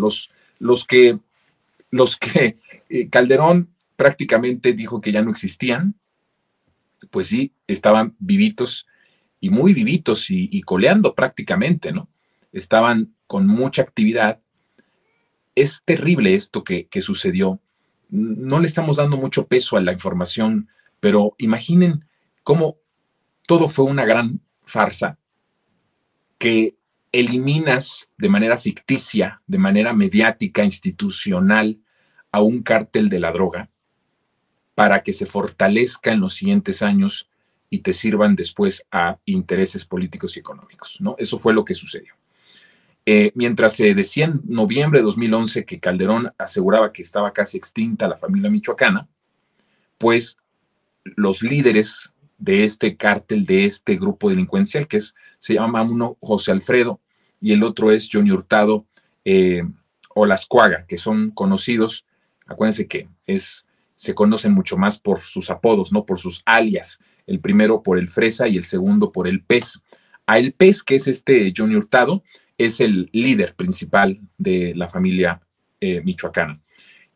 los, los que, los que eh, Calderón prácticamente dijo que ya no existían, pues sí, estaban vivitos y muy vivitos y, coleando prácticamente, ¿no? Estaban con mucha actividad. Es terrible esto que, que sucedió. No le estamos dando mucho peso a la información, pero imaginen cómo todo fue una gran farsa que eliminas de manera ficticia, de manera mediática, institucional, a un cártel de la droga para que se fortalezca en los siguientes años y te sirvan después a intereses políticos y económicos. ¿no? Eso fue lo que sucedió. Eh, mientras se decía en noviembre de 2011 que Calderón aseguraba que estaba casi extinta la familia michoacana, pues los líderes de este cártel, de este grupo delincuencial, que es, se llama uno José Alfredo y el otro es Johnny Hurtado eh, o Las Cuaga, que son conocidos, acuérdense que es se conocen mucho más por sus apodos, no por sus alias. El primero por el Fresa y el segundo por el Pez. A el Pez, que es este Johnny Hurtado, es el líder principal de la familia eh, michoacana.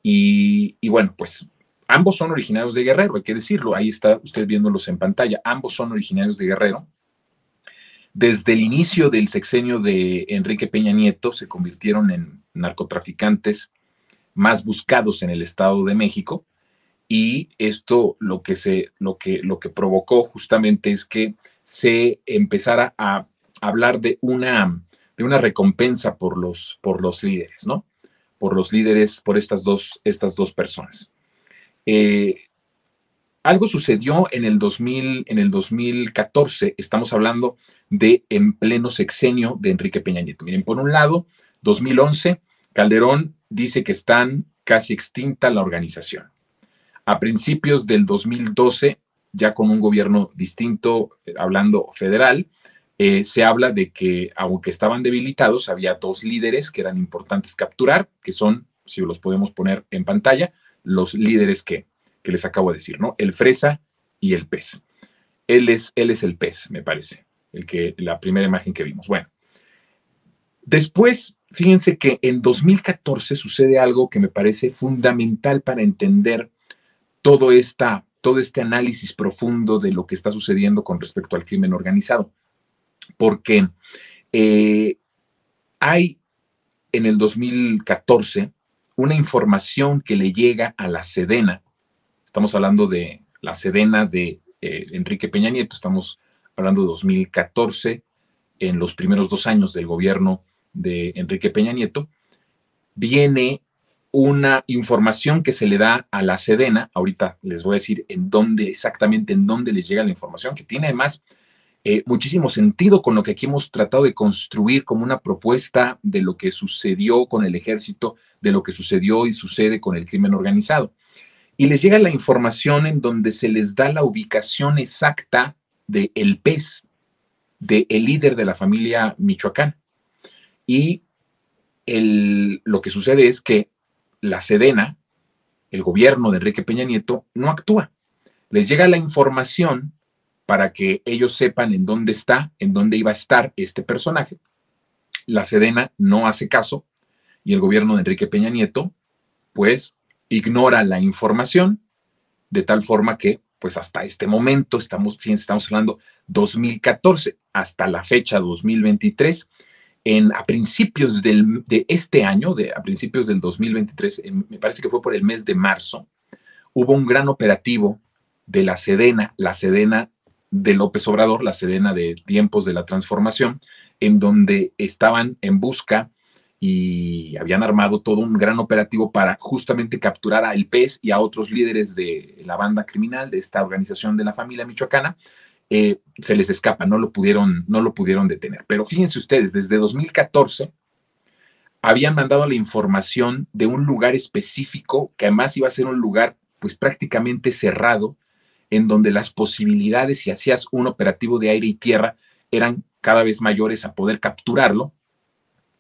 Y, y, bueno, pues ambos son originarios de Guerrero, hay que decirlo. Ahí está usted viéndolos en pantalla. Ambos son originarios de Guerrero. Desde el inicio del sexenio de Enrique Peña Nieto se convirtieron en narcotraficantes más buscados en el Estado de México y esto lo que, se, lo que, lo que provocó justamente es que se empezara a hablar de una, de una recompensa por los, por los líderes, ¿no? Por los líderes, por estas dos, estas dos personas. Eh, algo sucedió en el, 2000, en el 2014, estamos hablando de en pleno sexenio de Enrique Peña Nieto. Miren, por un lado, 2011, Calderón dice que están casi extinta la organización. A principios del 2012, ya con un gobierno distinto, eh, hablando federal, eh, se habla de que aunque estaban debilitados, había dos líderes que eran importantes capturar, que son, si los podemos poner en pantalla, los líderes que, que les acabo de decir, ¿no? El fresa y el pez. Él es, él es el pez, me parece, el que, la primera imagen que vimos. Bueno, después, fíjense que en 2014 sucede algo que me parece fundamental para entender todo, esta, todo este análisis profundo de lo que está sucediendo con respecto al crimen organizado. Porque eh, hay en el 2014 una información que le llega a la Sedena. Estamos hablando de la Sedena de eh, Enrique Peña Nieto, estamos hablando de 2014, en los primeros dos años del gobierno de Enrique Peña Nieto, viene una información que se le da a la Sedena, ahorita les voy a decir en dónde, exactamente en dónde les llega la información, que tiene además eh, muchísimo sentido con lo que aquí hemos tratado de construir como una propuesta de lo que sucedió con el ejército, de lo que sucedió y sucede con el crimen organizado. Y les llega la información en donde se les da la ubicación exacta de el pez, de el líder de la familia Michoacán. Y el, lo que sucede es que la Sedena, el gobierno de Enrique Peña Nieto, no actúa. Les llega la información para que ellos sepan en dónde está, en dónde iba a estar este personaje. La Sedena no hace caso y el gobierno de Enrique Peña Nieto, pues, ignora la información de tal forma que, pues, hasta este momento, estamos, fíjense, estamos hablando 2014, hasta la fecha 2023, en, a principios de este año, de, a principios del 2023, me parece que fue por el mes de marzo, hubo un gran operativo de la Sedena, la Sedena de López Obrador, la Sedena de tiempos de la transformación, en donde estaban en busca y habían armado todo un gran operativo para justamente capturar a El Pez y a otros líderes de la banda criminal de esta organización de la familia michoacana eh, se les escapa, no lo, pudieron, no lo pudieron detener. Pero fíjense ustedes, desde 2014 habían mandado la información de un lugar específico, que además iba a ser un lugar pues prácticamente cerrado, en donde las posibilidades, si hacías un operativo de aire y tierra, eran cada vez mayores a poder capturarlo.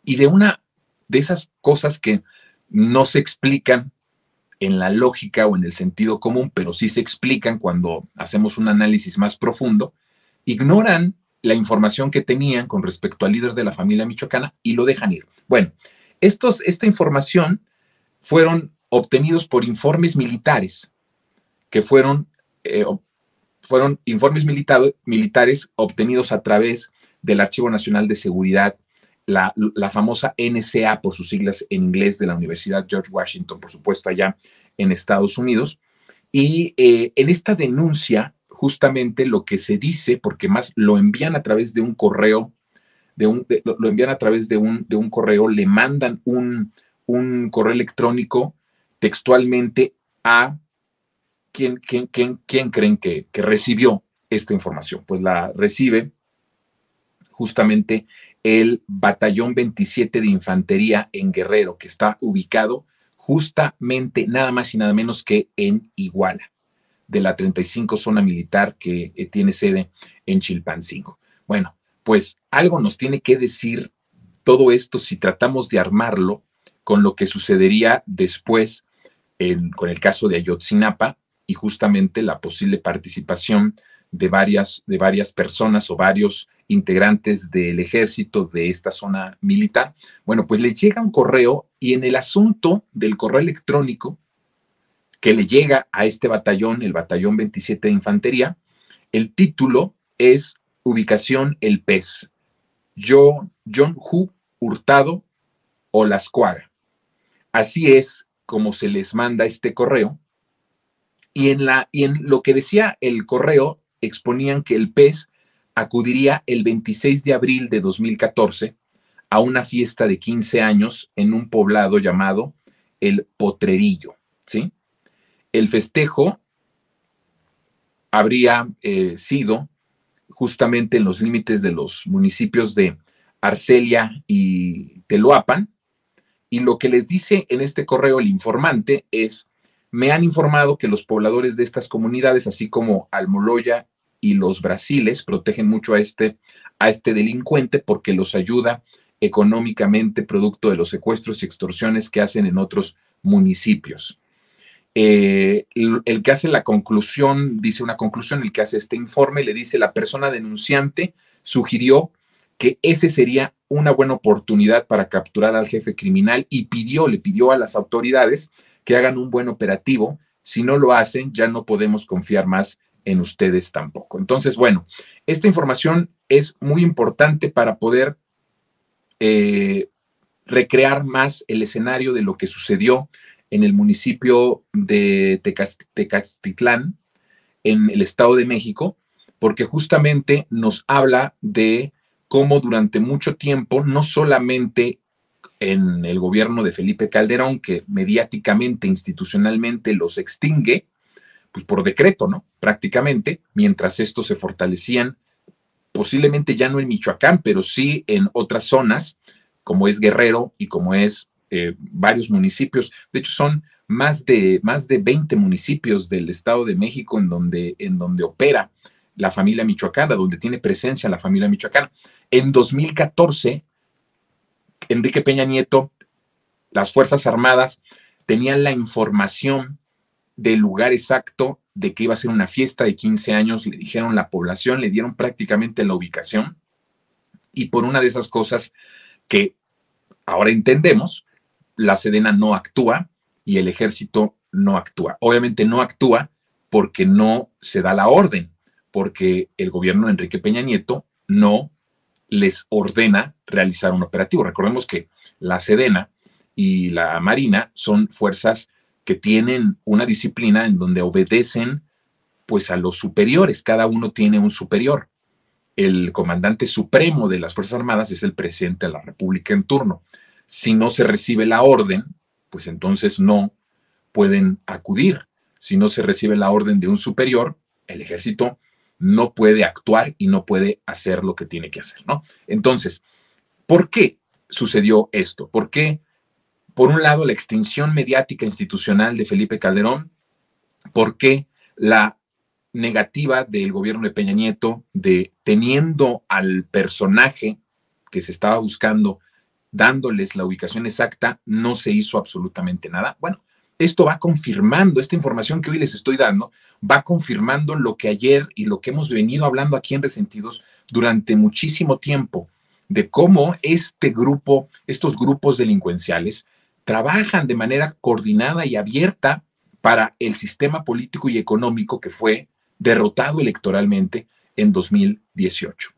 Y de una de esas cosas que no se explican en la lógica o en el sentido común, pero sí se explican cuando hacemos un análisis más profundo, ignoran la información que tenían con respecto al líder de la familia michoacana y lo dejan ir. Bueno, Estos, esta información fueron obtenidos por informes militares, que fueron, eh, fueron informes militares obtenidos a través del Archivo Nacional de Seguridad, la, famosa NCA por sus siglas en inglés de la Universidad George Washington, por supuesto, allá en Estados Unidos. Y eh, en esta denuncia, justamente lo que se dice, porque más lo envían a través de un correo, de un, lo, envían a través de un, de un correo, le mandan un, un correo electrónico textualmente a quién, quién, quién, creen que, que recibió esta información. Pues la recibe justamente el Batallón 27 de Infantería en Guerrero, que está ubicado justamente nada más y nada menos que en Iguala, de la 35 zona militar que eh, tiene sede en Chilpancingo. Bueno, pues algo nos tiene que decir todo esto si tratamos de armarlo con lo que sucedería después con el caso de Ayotzinapa y justamente la posible participación de varias, de varias personas o varios integrantes del ejército de esta zona militar. Bueno, pues le llega un correo y en el asunto del correo electrónico que le llega a este batallón, el batallón 27 de infantería, el título es Ubicación El Pez. Yo, John Hu Hurtado o Las Cuaga. Así es como se les manda este correo. Y en, la, y en lo que decía el correo, exponían que el pez acudiría el 26 de abril de 2014 a una fiesta de 15 años en un poblado llamado El Potrerillo, ¿sí? El festejo habría eh, sido justamente en los límites de los municipios de Arcelia y Teloapan, y lo que les dice en este correo el informante es, me han informado que los pobladores de estas comunidades, así como Almoloya y los brasiles protegen mucho a este, a este delincuente porque los ayuda económicamente producto de los secuestros y extorsiones que hacen en otros municipios. Eh, el, que hace la conclusión, dice una conclusión, el que hace este informe, le dice la persona denunciante sugirió que ese sería una buena oportunidad para capturar al jefe criminal y pidió, le pidió a las autoridades que hagan un buen operativo. Si no lo hacen, ya no podemos confiar más en ustedes tampoco. Entonces, bueno, esta información es muy importante para poder eh, recrear más el escenario de lo que sucedió en el municipio de Tecastitlán, en el Estado de México, porque justamente nos habla de cómo durante mucho tiempo, no solamente en el gobierno de Felipe Calderón, que mediáticamente, institucionalmente los extingue, pues por decreto, ¿no? Prácticamente, mientras estos se fortalecían, posiblemente ya no en Michoacán, pero sí en otras zonas, como es Guerrero y como es eh, varios municipios. De hecho, son más de, más de 20 municipios del Estado de México en donde, en donde opera la familia michoacana, donde tiene presencia la familia michoacana. En 2014, Enrique Peña Nieto, las Fuerzas Armadas tenían la información del lugar exacto de que iba a ser una fiesta de 15 años, le dijeron la población, le dieron prácticamente la ubicación y por una de esas cosas que ahora entendemos, la Sedena no actúa y el ejército no actúa. Obviamente no actúa porque no se da la orden, porque el gobierno de Enrique Peña Nieto no les ordena realizar un operativo. Recordemos que la Sedena y la Marina son fuerzas que tienen una disciplina en donde obedecen pues a los superiores, cada uno tiene un superior. El comandante supremo de las Fuerzas Armadas es el presidente de la República en turno. Si no se recibe la orden, pues entonces no pueden acudir. Si no se recibe la orden de un superior, el ejército no puede actuar y no puede hacer lo que tiene que hacer, ¿no? Entonces, ¿por qué sucedió esto? ¿Por qué por un lado, la extinción mediática institucional de Felipe Calderón, porque la negativa del gobierno de Peña Nieto de teniendo al personaje que se estaba buscando, dándoles la ubicación exacta, no se hizo absolutamente nada. Bueno, esto va confirmando, esta información que hoy les estoy dando, va confirmando lo que ayer y lo que hemos venido hablando aquí en Resentidos durante muchísimo tiempo, de cómo este grupo, estos grupos delincuenciales, trabajan de manera coordinada y abierta para el sistema político y económico que fue derrotado electoralmente en 2018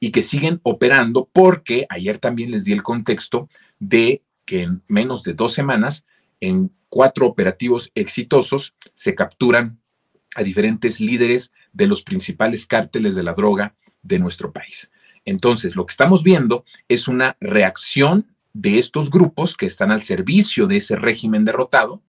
y que siguen operando porque ayer también les di el contexto de que en menos de dos semanas, en cuatro operativos exitosos, se capturan a diferentes líderes de los principales cárteles de la droga de nuestro país. Entonces, lo que estamos viendo es una reacción de estos grupos que están al servicio de ese régimen derrotado